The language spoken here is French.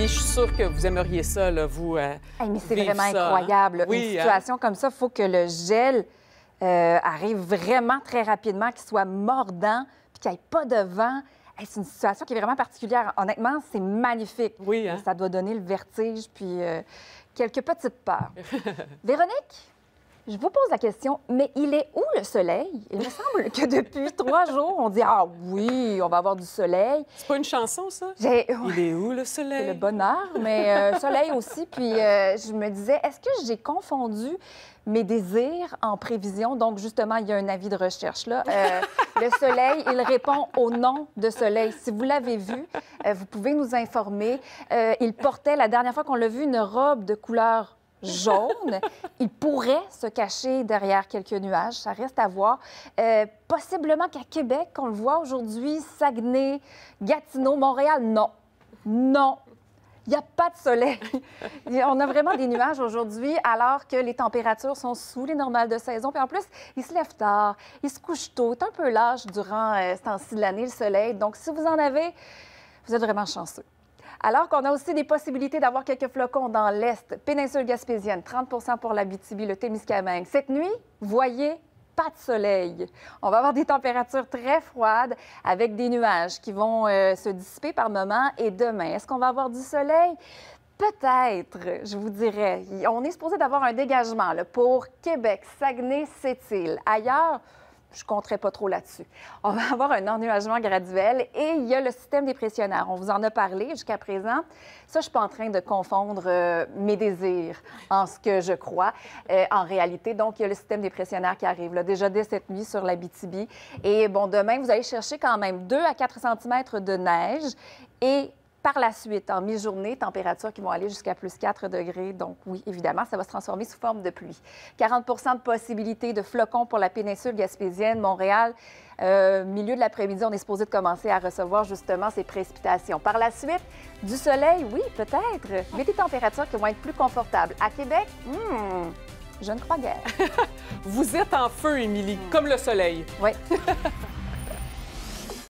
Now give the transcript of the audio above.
Émilie, je suis sûre que vous aimeriez ça, là, vous. euh, Hey, mais c'est vraiment ça, hein? incroyable. Oui, Une hein? situation comme ça, il faut que le gel euh, arrive vraiment très rapidement, qu'il soit mordant, puis qu'il n'y ait pas de vent. Hey, c'est une situation qui est vraiment particulière. Honnêtement, c'est magnifique. Oui, hein? Ça doit donner le vertige, puis euh, quelques petites peurs. Véronique, je vous pose la question, mais il est où le soleil? Il me semble que depuis trois jours, on dit Ah oui, on va avoir du soleil. C'est pas une chanson, ça? J'ai. Il est où le C'est soleil? le bonheur, mais euh, soleil aussi. Puis euh, je me disais, est-ce que j'ai confondu mes désirs en prévision? Donc, justement, il y a un avis de recherche là. Euh, le soleil, il répond au nom de soleil. Si vous l'avez vu, euh, vous pouvez nous informer. Il portait, la dernière fois qu'on l'a vu, une robe de couleur jaune. Il pourrait se cacher derrière quelques nuages, ça reste à voir. Euh, possiblement qu'à Québec, on le voit aujourd'hui, Saguenay, Gatineau, Montréal, non. Non. Il n'y a pas de soleil. On a vraiment des nuages aujourd'hui, alors que les températures sont sous les normales de saison. Puis en plus, il se lève tard, il se couche tôt. C'est un peu lâche durant euh, ce temps-ci de l'année, le soleil. Donc, si vous en avez, vous êtes vraiment chanceux. Alors qu'on a aussi des possibilités d'avoir quelques flocons dans l'Est, péninsule gaspésienne, 30% pour la BTB, le Témiscamingue. Cette nuit, voyez, pas de soleil. On va avoir des températures très froides avec des nuages qui vont euh, se dissiper par moments. Et demain, est-ce qu'on va avoir du soleil? Peut-être, je vous dirais. On est supposé d'avoir un dégagement pour Québec, Saguenay, Sept-Îles. Ailleurs, je ne compterai pas trop là-dessus. On va avoir un ennuagement graduel et il y a le système dépressionnaire. On vous en a parlé jusqu'à présent. Ça, je ne suis pas en train de confondre euh, mes désirs en ce que je crois euh, en réalité. Donc, il y a le système dépressionnaire qui arrive là, déjà dès cette nuit sur la BTB. Et bon, demain, vous allez chercher quand même 2 à 4 cm de neige et par la suite, en mi-journée, températures qui vont aller jusqu'à plus 4 degrés. Donc oui, évidemment, ça va se transformer sous forme de pluie. 40% de possibilité de flocons pour la péninsule gaspésienne, Montréal. Euh, milieu de l'après-midi, on est supposé de commencer à recevoir justement ces précipitations. Par la suite, du soleil, oui, peut-être, mais des températures qui vont être plus confortables. À Québec, hmm, je ne crois guère. Vous êtes en feu, Émilie, comme le soleil. Oui.